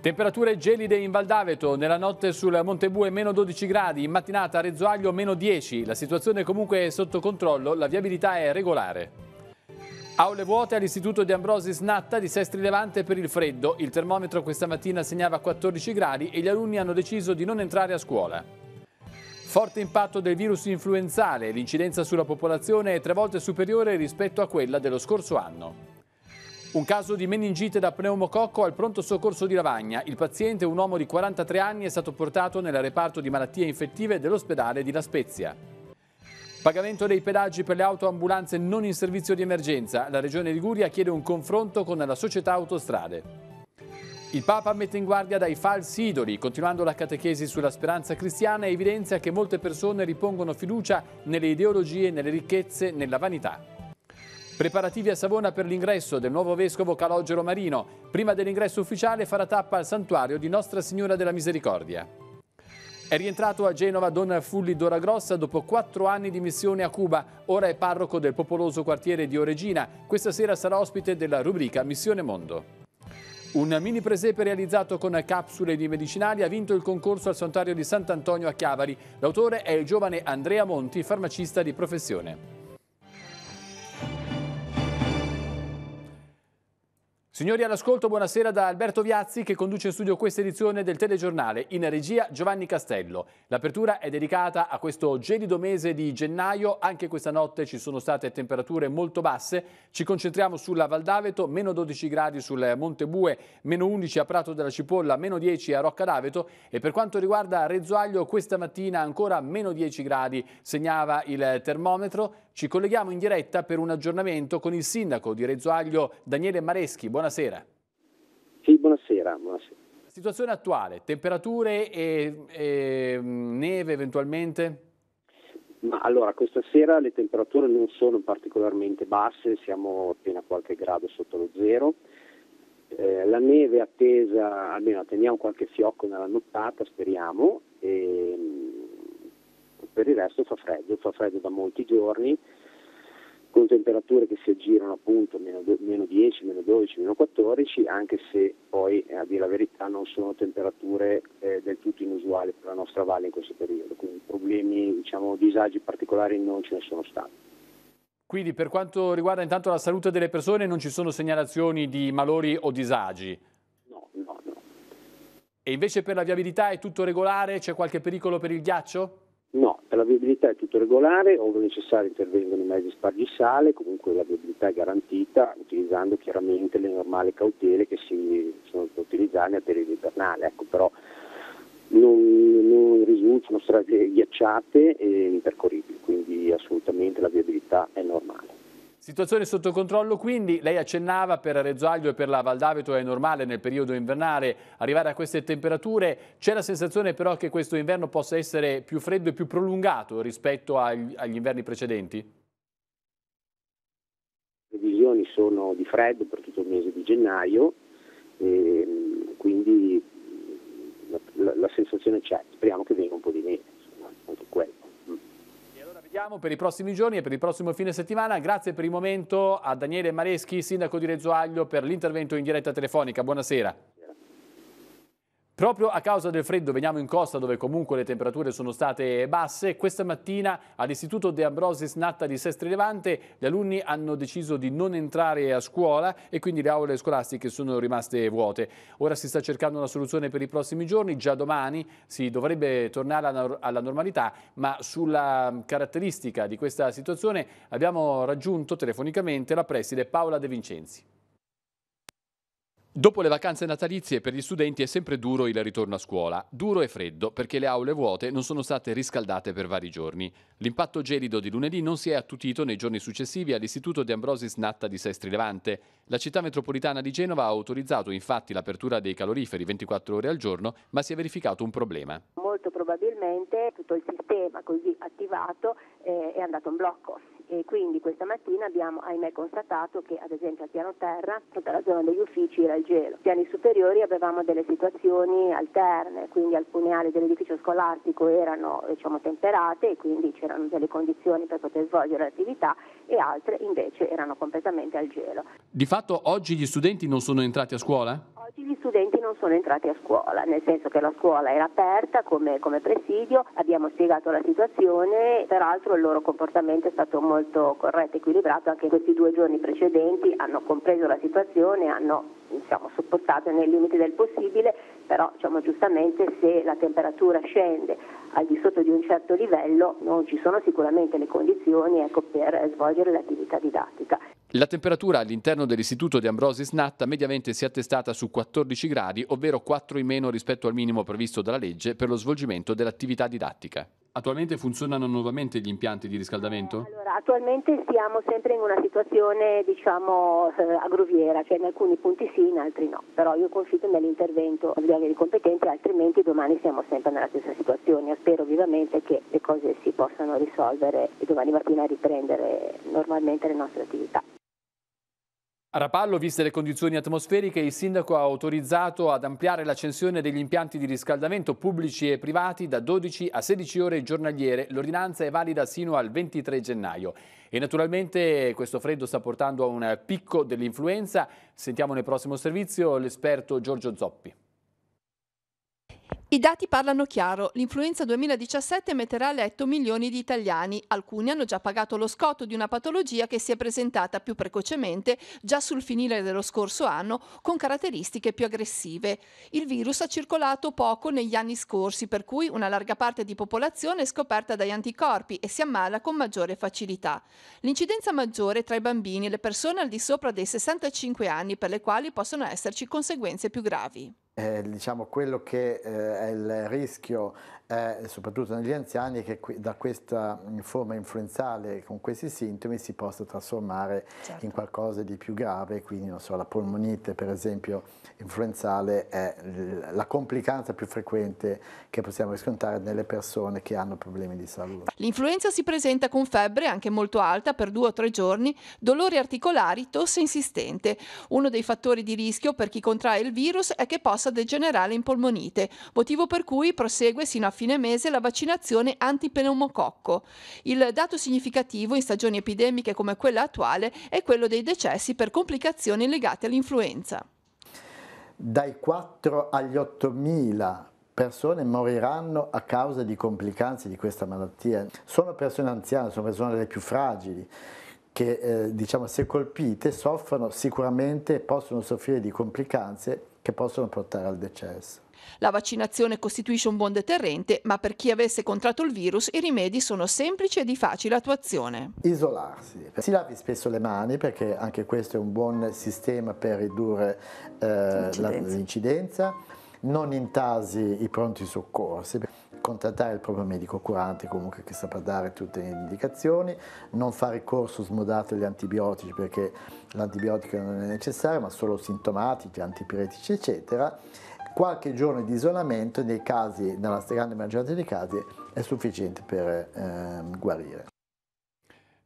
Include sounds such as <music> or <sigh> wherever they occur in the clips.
Temperature gelide in Valdaveto, nella notte sul Monte Bue meno 12 gradi, in mattinata a Reggio Aglio meno 10. La situazione comunque è sotto controllo, la viabilità è regolare. Aule vuote all'Istituto di Ambrosi Snatta di Sestri Levante per il freddo. Il termometro questa mattina segnava 14 gradi e gli alunni hanno deciso di non entrare a scuola. Forte impatto del virus influenzale, l'incidenza sulla popolazione è tre volte superiore rispetto a quella dello scorso anno. Un caso di meningite da pneumococco al pronto soccorso di Lavagna. Il paziente, un uomo di 43 anni, è stato portato nel reparto di malattie infettive dell'ospedale di La Spezia. Pagamento dei pedaggi per le autoambulanze non in servizio di emergenza. La Regione Liguria chiede un confronto con la società autostrade. Il Papa mette in guardia dai falsi idoli, continuando la catechesi sulla speranza cristiana evidenzia che molte persone ripongono fiducia nelle ideologie, nelle ricchezze, nella vanità. Preparativi a Savona per l'ingresso del nuovo vescovo Calogero Marino. Prima dell'ingresso ufficiale farà tappa al santuario di Nostra Signora della Misericordia. È rientrato a Genova Don Fulli Doragrossa dopo quattro anni di missione a Cuba. Ora è parroco del popoloso quartiere di Oregina. Questa sera sarà ospite della rubrica Missione Mondo. Un mini presepe realizzato con capsule di medicinali ha vinto il concorso al santuario di Sant'Antonio a Chiavari. L'autore è il giovane Andrea Monti, farmacista di professione. Signori all'ascolto, buonasera da Alberto Viazzi che conduce in studio questa edizione del telegiornale. In regia Giovanni Castello. L'apertura è dedicata a questo gelido mese di gennaio. Anche questa notte ci sono state temperature molto basse. Ci concentriamo sulla Valdaveto, meno 12 gradi sul Monte Bue, meno 11 a Prato della Cipolla, meno 10 a Rocca d'Aveto. E per quanto riguarda Reggio Aglio, questa mattina ancora meno 10 gradi segnava il termometro. Ci colleghiamo in diretta per un aggiornamento con il sindaco di Reggio Aglio, Daniele Mareschi. Buonasera. Sì, buonasera. buonasera. Situazione attuale, temperature e, e neve eventualmente? Ma allora, questa sera le temperature non sono particolarmente basse, siamo appena qualche grado sotto lo zero. Eh, la neve è attesa, almeno attendiamo qualche fiocco nella nottata, speriamo, e, per il resto fa freddo, fa freddo da molti giorni, con temperature che si aggirano appunto meno, meno 10, meno 12, meno 14, anche se poi a dire la verità non sono temperature eh, del tutto inusuali per la nostra valle in questo periodo, quindi problemi, diciamo, disagi particolari non ce ne sono stati. Quindi per quanto riguarda intanto la salute delle persone non ci sono segnalazioni di malori o disagi? No, no, no. E invece per la viabilità è tutto regolare? C'è qualche pericolo per il ghiaccio? No, viabilità è tutto regolare, ove necessario intervengono i mezzi spargisale, comunque la viabilità è garantita utilizzando chiaramente le normali cautele che si sono utilizzate nel periodo invernale, ecco, però non, non risultano strade ghiacciate e impercorribili, quindi assolutamente la viabilità è normale. Situazione sotto controllo quindi, lei accennava per Reggio Aglio e per la Valdaveto è normale nel periodo invernale arrivare a queste temperature, c'è la sensazione però che questo inverno possa essere più freddo e più prolungato rispetto agli, inverni precedenti? Le visioni sono di freddo per tutto il mese di gennaio, quindi la, la, la sensazione c'è, speriamo che venga un po' di neve, insomma, anche quello vediamo per i prossimi giorni e per il prossimo fine settimana. Grazie per il momento a Daniele Mareschi, sindaco di Reggio Aglio, per l'intervento in diretta telefonica. Buonasera. Proprio a causa del freddo veniamo in costa dove comunque le temperature sono state basse. Questa mattina all'Istituto De Ambrosis Natta di Sestri Levante gli alunni hanno deciso di non entrare a scuola e quindi le aule scolastiche sono rimaste vuote. Ora si sta cercando una soluzione per i prossimi giorni, già domani si dovrebbe tornare alla normalità, ma sulla caratteristica di questa situazione abbiamo raggiunto telefonicamente la preside Paola De Vincenzi. Dopo le vacanze natalizie per gli studenti è sempre duro il ritorno a scuola, duro e freddo perché le aule vuote non sono state riscaldate per vari giorni. L'impatto gelido di lunedì non si è attutito nei giorni successivi all'Istituto di Ambrosis Natta di Sestri Levante. La città metropolitana di Genova ha autorizzato infatti l'apertura dei caloriferi 24 ore al giorno, ma si è verificato un problema. Molto probabilmente tutto il sistema così attivato eh, è andato in blocco e quindi questa mattina abbiamo ahimè constatato che ad esempio al piano terra, tutta la zona degli uffici era il gelo. Piani superiori avevamo delle situazioni alterne, quindi alcune aree dell'edificio scolastico erano diciamo, temperate e quindi c'erano delle condizioni per poter svolgere l'attività e altre invece erano completamente al gelo. Di fatto oggi gli studenti non sono entrati a scuola? Gli studenti non sono entrati a scuola, nel senso che la scuola era aperta come, come presidio, abbiamo spiegato la situazione, peraltro il loro comportamento è stato molto corretto e equilibrato, anche in questi due giorni precedenti hanno compreso la situazione, hanno diciamo, sopportato nei limiti del possibile, però diciamo, giustamente se la temperatura scende al di sotto di un certo livello non ci sono sicuramente le condizioni ecco, per svolgere l'attività didattica. La temperatura all'interno dell'istituto di Ambrosis Natta mediamente si è attestata su 14 gradi, ovvero 4 in meno rispetto al minimo previsto dalla legge per lo svolgimento dell'attività didattica. Attualmente funzionano nuovamente gli impianti di riscaldamento? Allora, attualmente siamo sempre in una situazione diciamo eh, aggroviera, cioè in alcuni punti sì, in altri no, però io confido nell'intervento degli organi competenti, altrimenti domani siamo sempre nella stessa situazione. Io spero vivamente che le cose si possano risolvere e domani mattina riprendere normalmente le nostre attività. A Rapallo, viste le condizioni atmosferiche, il sindaco ha autorizzato ad ampliare l'accensione degli impianti di riscaldamento pubblici e privati da 12 a 16 ore giornaliere. L'ordinanza è valida sino al 23 gennaio. E naturalmente questo freddo sta portando a un picco dell'influenza. Sentiamo nel prossimo servizio l'esperto Giorgio Zoppi. I dati parlano chiaro. L'influenza 2017 metterà a letto milioni di italiani. Alcuni hanno già pagato lo scotto di una patologia che si è presentata più precocemente già sul finire dello scorso anno con caratteristiche più aggressive. Il virus ha circolato poco negli anni scorsi, per cui una larga parte di popolazione è scoperta dagli anticorpi e si ammala con maggiore facilità. L'incidenza maggiore tra i bambini e le persone al di sopra dei 65 anni per le quali possono esserci conseguenze più gravi eh, diciamo quello che eh, è il rischio, eh, soprattutto negli anziani, che da questa forma influenzale con questi sintomi si possa trasformare certo. in qualcosa di più grave, quindi non so, la polmonite per esempio influenzale è la complicanza più frequente che possiamo riscontrare nelle persone che hanno problemi di salute. L'influenza si presenta con febbre anche molto alta per due o tre giorni, dolori articolari, tosse insistente. Uno dei fattori di rischio per chi contrae il virus è che possa degenerare in polmonite, motivo per cui prosegue sino a fine mese la vaccinazione antipneumococco. Il dato significativo in stagioni epidemiche come quella attuale è quello dei decessi per complicazioni legate all'influenza. Dai 4 agli 8 mila persone moriranno a causa di complicanze di questa malattia. Sono persone anziane, sono persone le più fragili che eh, diciamo, se colpite soffrono sicuramente possono soffrire di complicanze che possono portare al decesso. La vaccinazione costituisce un buon deterrente, ma per chi avesse contratto il virus i rimedi sono semplici e di facile attuazione. Isolarsi. Si lavi spesso le mani perché anche questo è un buon sistema per ridurre eh, l'incidenza. Non intasi i pronti soccorsi contattare il proprio medico curante comunque che saprà dare tutte le indicazioni, non fare ricorso smodato agli antibiotici perché l'antibiotico non è necessario ma solo sintomatici, antipiretici eccetera qualche giorno di isolamento nei casi, nella grande maggioranza dei casi è sufficiente per eh, guarire.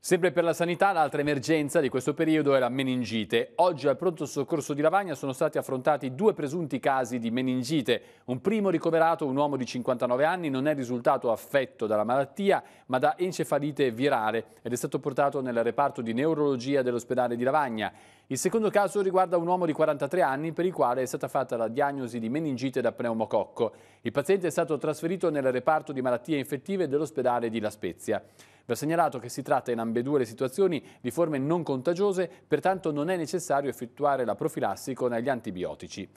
Sempre per la sanità, l'altra emergenza di questo periodo è la meningite. Oggi al pronto soccorso di Lavagna sono stati affrontati due presunti casi di meningite. Un primo ricoverato, un uomo di 59 anni, non è risultato affetto dalla malattia, ma da encefalite virale ed è stato portato nel reparto di neurologia dell'ospedale di Lavagna. Il secondo caso riguarda un uomo di 43 anni per il quale è stata fatta la diagnosi di meningite da pneumococco. Il paziente è stato trasferito nel reparto di malattie infettive dell'ospedale di La Spezia. Va segnalato che si tratta in ambedue le situazioni di forme non contagiose, pertanto non è necessario effettuare la profilassi con gli antibiotici.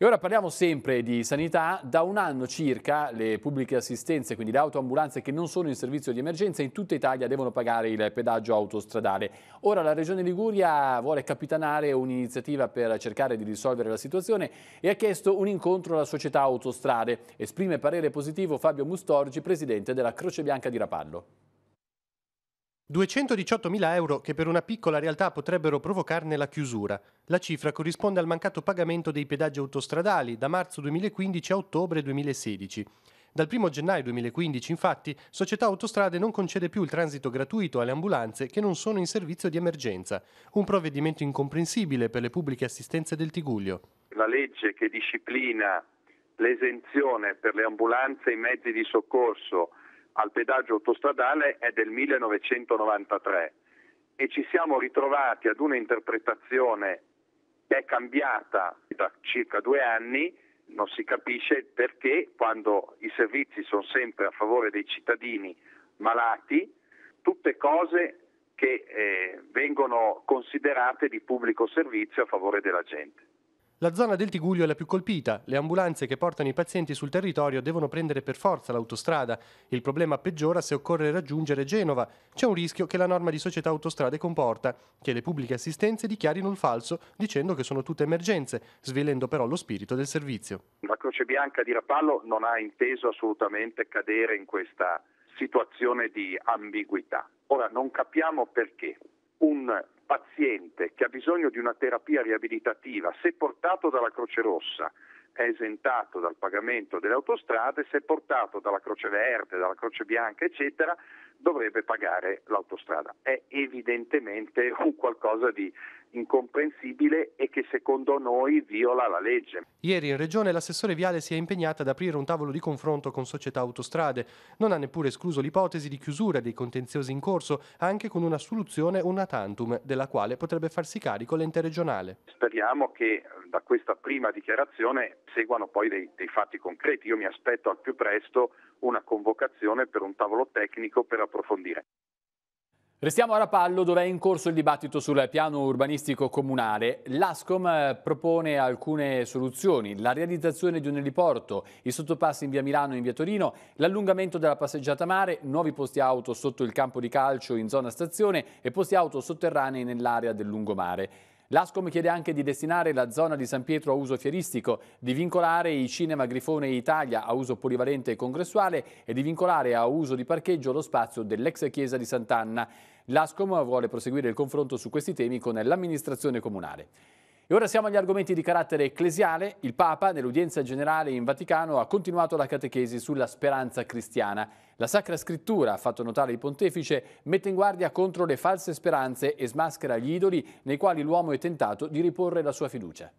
E ora parliamo sempre di sanità. Da un anno circa le pubbliche assistenze, quindi le autoambulanze che non sono in servizio di emergenza, in tutta Italia devono pagare il pedaggio autostradale. Ora la Regione Liguria vuole capitanare un'iniziativa per cercare di risolvere la situazione e ha chiesto un incontro alla società Autostrade. Esprime parere positivo Fabio Mustorgi, presidente della Croce Bianca di Rapallo. 218.000 euro che per una piccola realtà potrebbero provocarne la chiusura. La cifra corrisponde al mancato pagamento dei pedaggi autostradali da marzo 2015 a ottobre 2016. Dal 1 gennaio 2015, infatti, Società Autostrade non concede più il transito gratuito alle ambulanze che non sono in servizio di emergenza, un provvedimento incomprensibile per le pubbliche assistenze del Tiguglio. La legge che disciplina l'esenzione per le ambulanze e i mezzi di soccorso al pedaggio autostradale è del 1993 e ci siamo ritrovati ad una interpretazione è cambiata da circa due anni, non si capisce perché quando i servizi sono sempre a favore dei cittadini malati, tutte cose che eh, vengono considerate di pubblico servizio a favore della gente. La zona del Tiguglio è la più colpita. Le ambulanze che portano i pazienti sul territorio devono prendere per forza l'autostrada. Il problema peggiora se occorre raggiungere Genova. C'è un rischio che la norma di società autostrade comporta, che le pubbliche assistenze dichiarino il falso dicendo che sono tutte emergenze, svelendo però lo spirito del servizio. La Croce Bianca di Rapallo non ha inteso assolutamente cadere in questa situazione di ambiguità. Ora non capiamo perché un paziente che ha bisogno di una terapia riabilitativa, se portato dalla Croce Rossa, è esentato dal pagamento delle autostrade, se portato dalla Croce Verde, dalla Croce Bianca, eccetera, dovrebbe pagare l'autostrada. È evidentemente un qualcosa di incomprensibile e che secondo noi viola la legge. Ieri in Regione l'assessore Viale si è impegnata ad aprire un tavolo di confronto con società autostrade. Non ha neppure escluso l'ipotesi di chiusura dei contenziosi in corso, anche con una soluzione una tantum, della quale potrebbe farsi carico l'ente regionale. Speriamo che da questa prima dichiarazione seguano poi dei, dei fatti concreti. Io mi aspetto al più presto una convocazione per un tavolo tecnico per approfondire. Restiamo a Rapallo dove è in corso il dibattito sul piano urbanistico comunale. L'ASCOM eh, propone alcune soluzioni, la realizzazione di un eliporto, i sottopassi in via Milano e in via Torino, l'allungamento della passeggiata mare, nuovi posti auto sotto il campo di calcio in zona stazione e posti auto sotterranei nell'area del lungomare. L'Ascom chiede anche di destinare la zona di San Pietro a uso fieristico, di vincolare i cinema Grifone Italia a uso polivalente e congressuale e di vincolare a uso di parcheggio lo spazio dell'ex chiesa di Sant'Anna. L'Ascom vuole proseguire il confronto su questi temi con l'amministrazione comunale. E ora siamo agli argomenti di carattere ecclesiale. Il Papa, nell'udienza generale in Vaticano, ha continuato la catechesi sulla speranza cristiana. La Sacra Scrittura, ha fatto notare il pontefice, mette in guardia contro le false speranze e smaschera gli idoli nei quali l'uomo è tentato di riporre la sua fiducia.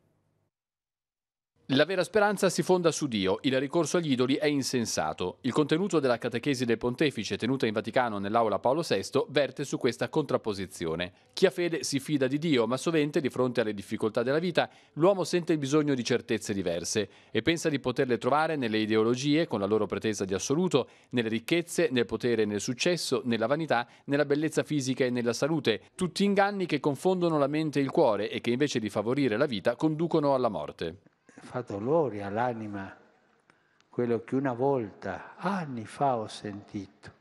La vera speranza si fonda su Dio, il ricorso agli idoli è insensato. Il contenuto della catechesi del pontefice tenuta in Vaticano nell'aula Paolo VI verte su questa contrapposizione. Chi ha fede si fida di Dio, ma sovente di fronte alle difficoltà della vita l'uomo sente il bisogno di certezze diverse e pensa di poterle trovare nelle ideologie con la loro pretesa di assoluto, nelle ricchezze, nel potere e nel successo, nella vanità, nella bellezza fisica e nella salute, tutti inganni che confondono la mente e il cuore e che invece di favorire la vita conducono alla morte fa dolore all'anima quello che una volta, anni fa, ho sentito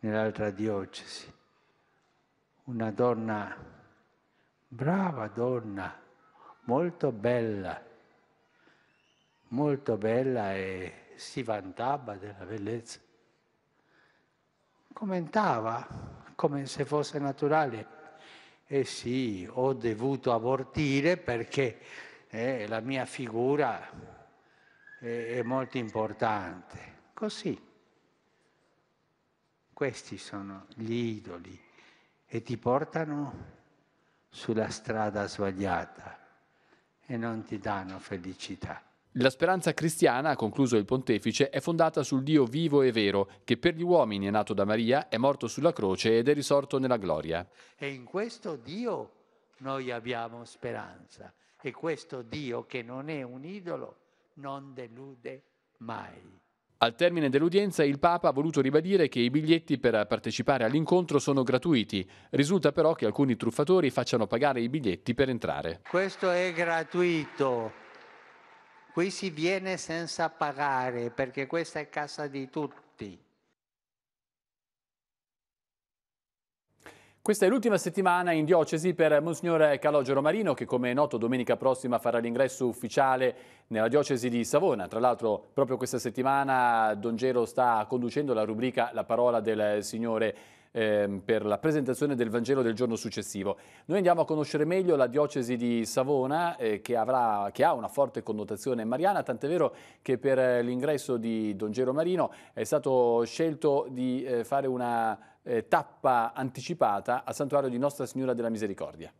nell'altra diocesi. Una donna, brava donna, molto bella, molto bella e si vantava della bellezza. Commentava come se fosse naturale. Eh sì, ho dovuto abortire perché eh, la mia figura è, è molto importante. Così. Questi sono gli idoli e ti portano sulla strada sbagliata e non ti danno felicità. La speranza cristiana, ha concluso il pontefice, è fondata sul Dio vivo e vero, che per gli uomini è nato da Maria, è morto sulla croce ed è risorto nella gloria. E in questo Dio noi abbiamo speranza. E questo Dio, che non è un idolo, non delude mai. Al termine dell'udienza il Papa ha voluto ribadire che i biglietti per partecipare all'incontro sono gratuiti. Risulta però che alcuni truffatori facciano pagare i biglietti per entrare. Questo è gratuito. Qui si viene senza pagare perché questa è casa di tutti. Questa è l'ultima settimana in diocesi per Monsignor Calogero Marino che come è noto domenica prossima farà l'ingresso ufficiale nella diocesi di Savona. Tra l'altro proprio questa settimana Don Gero sta conducendo la rubrica La parola del Signore eh, per la presentazione del Vangelo del giorno successivo. Noi andiamo a conoscere meglio la diocesi di Savona eh, che, avrà, che, ha una forte connotazione mariana, tant'è vero che per l'ingresso di Don Gero Marino è stato scelto di eh, fare una eh, tappa anticipata al santuario di Nostra Signora della Misericordia.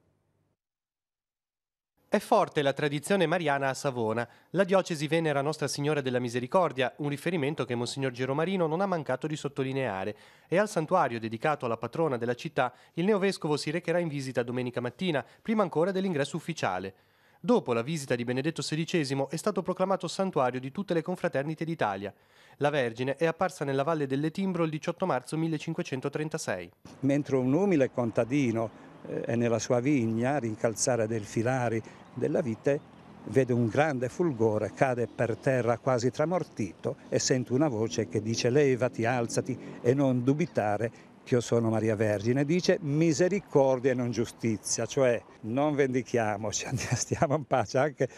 È forte la tradizione mariana a Savona. La diocesi venera Nostra Signora della Misericordia, un riferimento che Monsignor Geromarino non ha mancato di sottolineare. E al santuario dedicato alla patrona della città, il neovescovo si recherà in visita domenica mattina, prima ancora dell'ingresso ufficiale. Dopo la visita di Benedetto XVI è stato proclamato santuario di tutte le confraternite d'Italia. La Vergine è apparsa nella Valle del Timbro il 18 marzo 1536. Mentre un umile contadino eh, è nella sua vigna a rincalzare del filari della vite, vede un grande fulgore, cade per terra quasi tramortito e sente una voce che dice levati, alzati e non dubitare io sono Maria Vergine. Dice misericordia e non giustizia, cioè non vendichiamoci, <laughs> stiamo in pace anche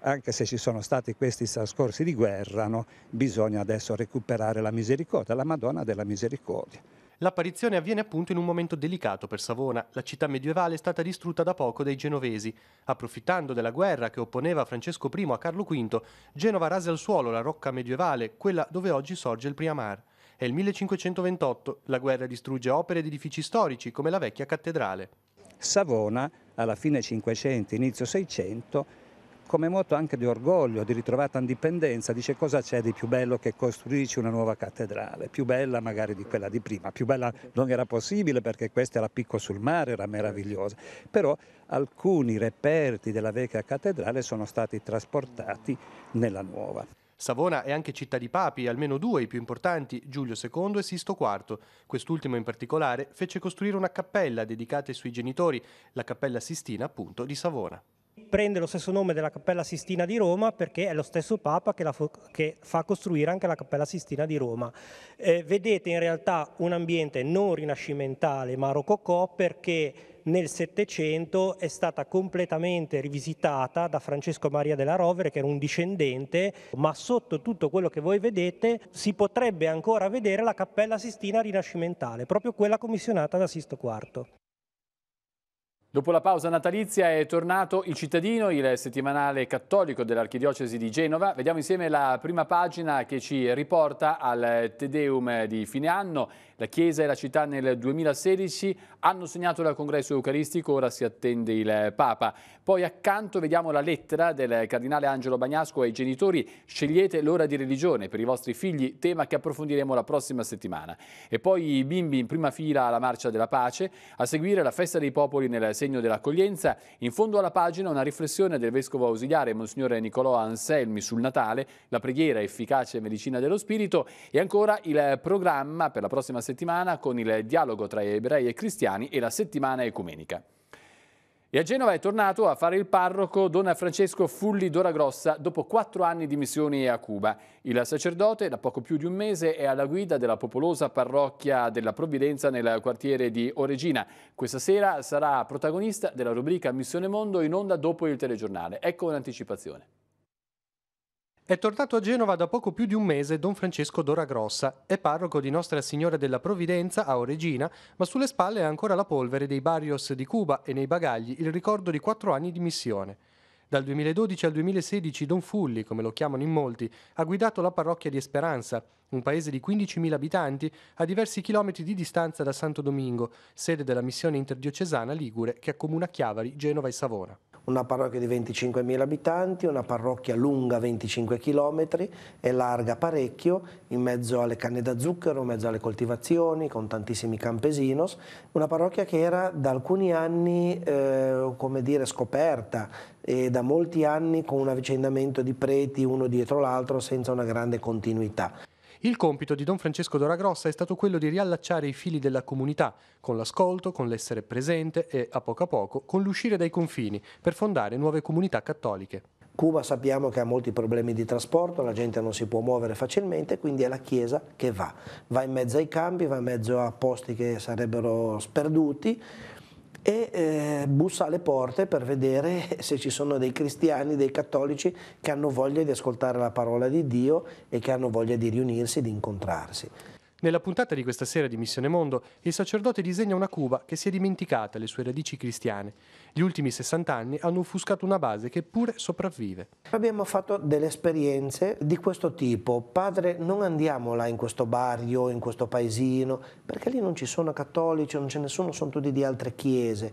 anche se ci sono stati questi trascorsi di guerra, no? bisogna adesso recuperare la misericordia, la Madonna della misericordia. L'apparizione avviene appunto in un momento delicato per Savona. La città medievale è stata distrutta da poco dai genovesi. Approfittando della guerra che opponeva Francesco I a Carlo V, Genova rase al suolo la rocca medievale, quella dove oggi sorge il Priamar. È il 1528, la guerra distrugge opere ed edifici storici come la vecchia cattedrale. Savona, alla fine 500, inizio 600, come moto anche di orgoglio, di ritrovata indipendenza, dice cosa c'è di più bello che costruirci una nuova cattedrale, più bella magari di quella di prima, più bella non era possibile perché questa era picco sul mare, era meravigliosa, però alcuni reperti della vecchia cattedrale sono stati trasportati nella nuova. Savona è anche città di papi, almeno due i più importanti, Giulio II e Sisto IV. Quest'ultimo in particolare fece costruire una cappella dedicata ai suoi genitori, la cappella Sistina appunto di Savona prende lo stesso nome della Cappella Sistina di Roma perché è lo stesso Papa che, fo- che fa costruire anche la Cappella Sistina di Roma. Eh, vedete in realtà un ambiente non rinascimentale ma rococò perché nel Settecento è stata completamente rivisitata da Francesco Maria della Rovere, che era un discendente, ma sotto tutto quello che voi vedete si potrebbe ancora vedere la Cappella Sistina rinascimentale, proprio quella commissionata da Sisto IV. Dopo la pausa natalizia è tornato Il Cittadino, il settimanale cattolico dell'Archidiocesi di Genova. Vediamo insieme la prima pagina che ci riporta al Tedeum di fine anno. La Chiesa e la città nel 2016 hanno segnato il congresso eucaristico, ora si attende il Papa. Poi accanto vediamo la lettera del cardinale Angelo Bagnasco ai genitori, scegliete l'ora di religione per i vostri figli, tema che approfondiremo la prossima settimana. E poi i bimbi in prima fila alla Marcia della Pace, a seguire la festa dei popoli nel segno dell'accoglienza. In fondo alla pagina una riflessione del vescovo ausiliare Monsignore Nicolò Anselmi sul Natale, la preghiera efficace medicina dello spirito e ancora il programma per la prossima settimana con il dialogo tra ebrei e cristiani e la settimana ecumenica. E a Genova è tornato a fare il parroco Don Francesco Fulli Doragrossa dopo quattro anni di missioni a Cuba. Il sacerdote, da poco più di un mese, è alla guida della popolosa parrocchia della Provvidenza nel quartiere di Oregina. Questa sera sarà protagonista della rubrica Missione Mondo in onda dopo il telegiornale. Ecco un'anticipazione. È tornato a Genova da poco più di un mese Don Francesco Doragrossa. È parroco di Nostra Signora della Provvidenza a Oregina, ma sulle spalle ha ancora la polvere dei barrios di Cuba e nei bagagli il ricordo di quattro anni di missione. Dal 2012 al 2016 Don Fulli, come lo chiamano in molti, ha guidato la parrocchia di Esperanza, un paese di 15.000 abitanti a diversi chilometri di distanza da Santo Domingo, sede della missione interdiocesana Ligure che accomuna Chiavari, Genova e Savona una parrocchia di 25.000 abitanti, una parrocchia lunga 25 km e larga parecchio, in mezzo alle canne da zucchero, in mezzo alle coltivazioni, con tantissimi campesinos, una parrocchia che era da alcuni anni, eh, come dire, scoperta e da molti anni con un avvicendamento di preti uno dietro l'altro senza una grande continuità. Il compito di Don Francesco Doragrossa è stato quello di riallacciare i fili della comunità, con l'ascolto, con l'essere presente e, a poco a poco, con l'uscire dai confini, per fondare nuove comunità cattoliche. Cuba sappiamo che ha molti problemi di trasporto, la gente non si può muovere facilmente, quindi è la Chiesa che va. Va in mezzo ai campi, va in mezzo a posti che sarebbero sperduti, e eh, bussa alle porte per vedere <laughs> se ci sono dei cristiani, dei cattolici che hanno voglia di ascoltare la parola di Dio e che hanno voglia di riunirsi, di incontrarsi. Nella puntata di questa sera di Missione Mondo, il sacerdote disegna una Cuba che si è dimenticata le sue radici cristiane. Gli ultimi 60 anni hanno offuscato una base che pure sopravvive. Abbiamo fatto delle esperienze di questo tipo. Padre, non andiamo là in questo barrio, in questo paesino, perché lì non ci sono cattolici, non c'è nessuno, sono tutti di altre chiese.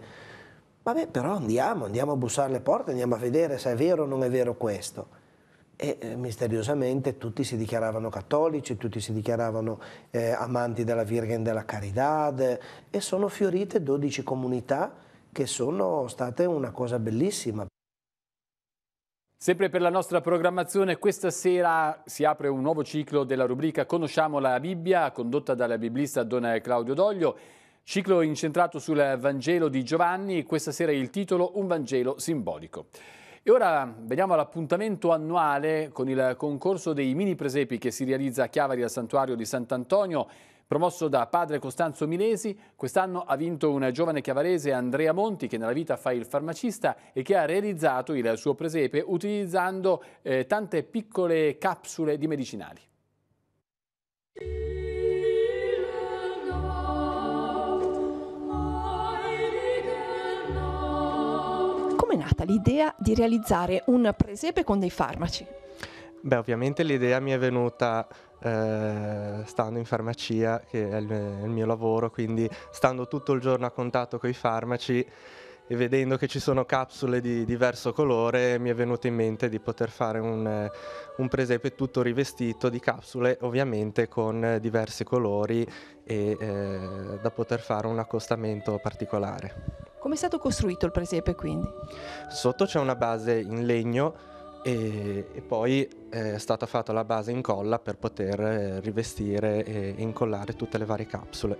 Vabbè, però andiamo, andiamo a bussare le porte, andiamo a vedere se è vero o non è vero questo. E eh, misteriosamente tutti si dichiaravano cattolici, tutti si dichiaravano eh, amanti della Virgen della Caridad e sono fiorite 12 comunità che sono state una cosa bellissima. Sempre per la nostra programmazione, questa sera si apre un nuovo ciclo della rubrica Conosciamo la Bibbia, condotta dal biblista Don Claudio Doglio. Ciclo incentrato sul Vangelo di Giovanni, questa sera il titolo Un Vangelo simbolico. E ora vediamo l'appuntamento annuale con il concorso dei mini presepi che si realizza a Chiavari al santuario di Sant'Antonio. Promosso da padre Costanzo Milesi, quest'anno ha vinto un giovane chiavarese Andrea Monti che nella vita fa il farmacista e che ha realizzato il suo presepe utilizzando eh, tante piccole capsule di medicinali. Nata l'idea di realizzare un presepe con dei farmaci? Beh, ovviamente l'idea mi è venuta eh, stando in farmacia, che è il, il, mio lavoro, quindi stando tutto il giorno a contatto con i farmaci e vedendo che ci sono capsule di diverso colore, mi è venuto in mente di poter fare un, un presepe tutto rivestito di capsule, ovviamente con diversi colori e eh, da poter fare un accostamento particolare. Come è stato costruito il presepe quindi? Sotto c'è una base in legno e, e, poi è stata fatta la base in colla per poter eh, rivestire e incollare tutte le varie capsule.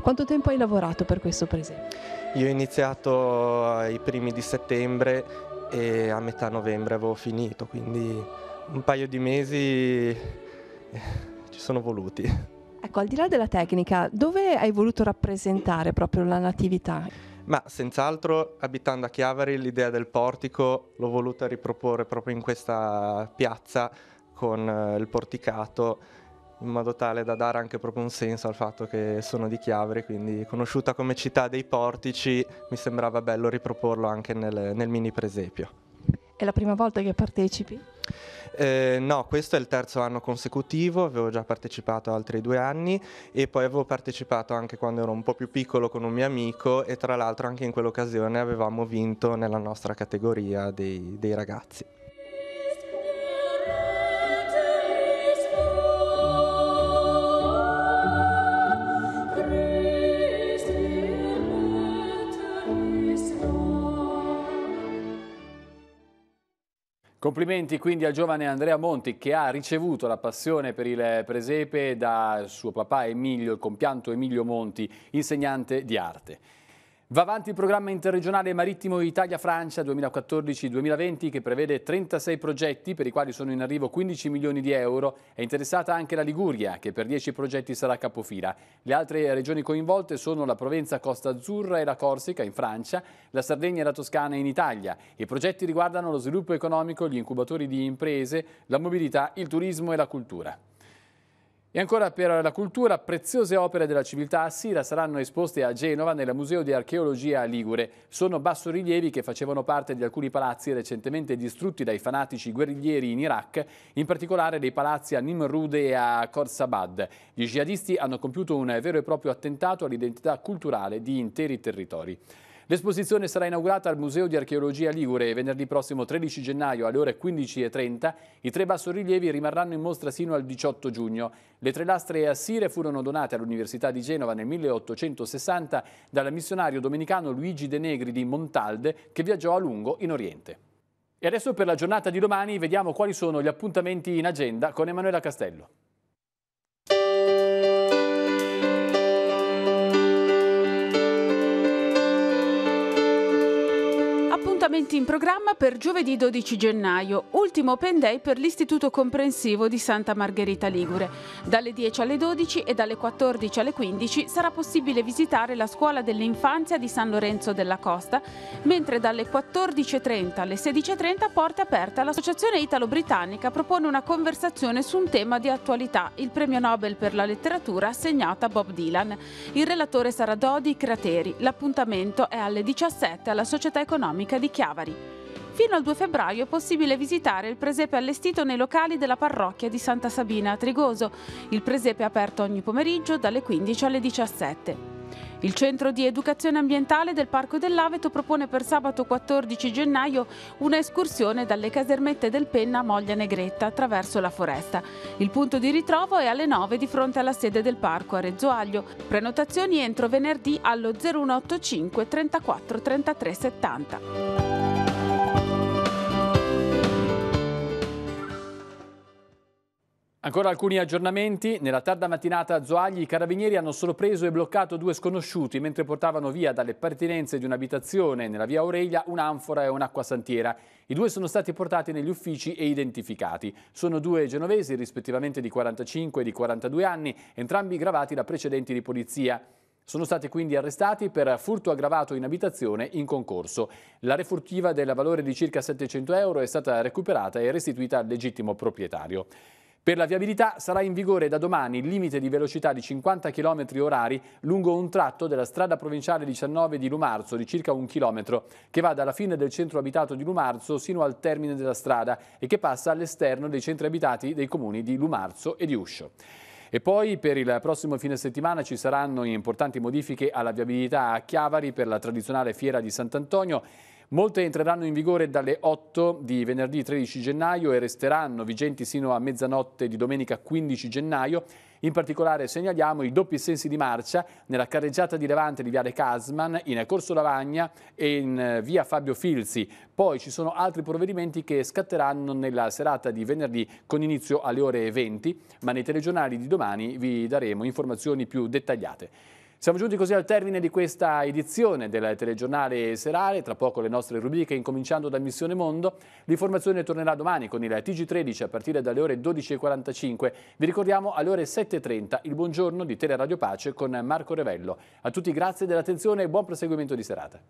Quanto tempo hai lavorato per questo presepe? Io ho iniziato ai primi di settembre e a metà novembre avevo finito, quindi un paio di mesi eh, ci sono voluti. Ecco, al di là della tecnica, dove hai voluto rappresentare proprio la natività? Ma senz'altro, abitando a Chiavari, l'idea del portico l'ho voluta riproporre proprio in questa piazza con eh, il porticato, in modo tale da dare anche proprio un senso al fatto che sono di Chiavari, quindi conosciuta come città dei portici, mi sembrava bello riproporlo anche nel, nel mini presepio. È la prima volta che partecipi? Eh, no, questo è il terzo anno consecutivo, avevo già partecipato altri due anni e poi avevo partecipato anche quando ero un po' più piccolo con un mio amico e tra l'altro anche in quell'occasione avevamo vinto nella nostra categoria dei, dei ragazzi. Complimenti quindi al giovane Andrea Monti che ha ricevuto la passione per il presepe da suo papà Emilio, il compianto Emilio Monti, insegnante di arte. Va avanti il programma interregionale marittimo Italia-Francia 2014-2020 che prevede 36 progetti per i quali sono in arrivo 15 milioni di euro. È interessata anche la Liguria che per 10 progetti sarà capofila. Le altre regioni coinvolte sono la Provenza Costa Azzurra e la Corsica in Francia, la Sardegna e la Toscana in Italia. I progetti riguardano lo sviluppo economico, gli incubatori di imprese, la mobilità, il turismo e la cultura. E ancora per la cultura, preziose opere della civiltà assira saranno esposte a Genova nel Museo di Archeologia Ligure. Sono bassorilievi che facevano parte di alcuni palazzi recentemente distrutti dai fanatici guerriglieri in Iraq, in particolare dei palazzi a Nimrud e a Khorsabad. Gli jihadisti hanno compiuto un vero e proprio attentato all'identità culturale di interi territori. L'esposizione sarà inaugurata al Museo di Archeologia Ligure venerdì prossimo 13 gennaio alle ore 15.30. I tre bassorilievi rimarranno in mostra sino al 18 giugno. Le tre lastre assire furono donate all'Università di Genova nel 1860 dal missionario domenicano Luigi De Negri di Montalde che viaggiò a lungo in Oriente. E adesso per la giornata di domani vediamo quali sono gli appuntamenti in agenda con Emanuela Castello. Appuntamenti in programma per giovedì 12 gennaio, ultimo open day per l'Istituto Comprensivo di Santa Margherita Ligure. Dalle 10 alle 12 e dalle 14 alle 15 sarà possibile visitare la scuola dell'infanzia di San Lorenzo della Costa, mentre dalle 14.30 alle 16.30 porta aperta l'Associazione Italo-Britannica propone una conversazione su un tema di attualità, il premio Nobel per la letteratura assegnato a Bob Dylan. Il relatore sarà Dodi Crateri. L'appuntamento è alle 17 alla Società Economica di Chiavari. Fino al 2 febbraio è possibile visitare il presepe allestito nei locali della parrocchia di Santa Sabina a Trigoso. Il presepe è aperto ogni pomeriggio dalle 15 alle 17. Il centro di educazione ambientale del Parco dell'Aveto propone per sabato 14 gennaio una escursione dalle casermette del Penna a Moglia Negretta attraverso la foresta. Il punto di ritrovo è alle 9 di fronte alla sede del parco a Rezzoaglio. Prenotazioni entro venerdì allo 0185 34 33 70. Ancora alcuni aggiornamenti. Nella tarda mattinata a Zoagli i carabinieri hanno sorpreso e bloccato due sconosciuti mentre portavano via dalle pertinenze di un'abitazione nella via Aurelia un'anfora e un'acqua santiera. I due sono stati portati negli uffici e identificati. Sono due genovesi rispettivamente di 45 e di 42 anni, entrambi gravati da precedenti di polizia. Sono stati quindi arrestati per furto aggravato in abitazione in concorso. La refurtiva del valore di circa 700 euro è stata recuperata e restituita al legittimo proprietario. Per la viabilità sarà in vigore da domani il limite di velocità di 50 km orari lungo un tratto della strada provinciale 19 di Lumarzo di circa un chilometro, che va dalla fine del centro abitato di Lumarzo sino al termine della strada e che passa all'esterno dei centri abitati dei comuni di Lumarzo e di Uscio. E poi per il prossimo fine settimana ci saranno importanti modifiche alla viabilità a Chiavari per la tradizionale fiera di Sant'Antonio Molte entreranno in vigore dalle 8 di venerdì 13 gennaio e resteranno vigenti sino a mezzanotte di domenica 15 gennaio. In particolare segnaliamo i doppi sensi di marcia nella carreggiata di Levante di Viale Casman, in Corso Lavagna e in via Fabio Filzi. Poi ci sono altri provvedimenti che scatteranno nella serata di venerdì con inizio alle ore 20, ma nei telegiornali di domani vi daremo informazioni più dettagliate. Siamo giunti così al termine di questa edizione del telegiornale serale, tra poco le nostre rubriche incominciando da Missione Mondo. L'informazione tornerà domani con il TG13 a partire dalle ore 12.45. Vi ricordiamo alle ore 7.30 il buongiorno di Teleradio Pace con Marco Revello. A tutti grazie dell'attenzione e buon proseguimento di serata.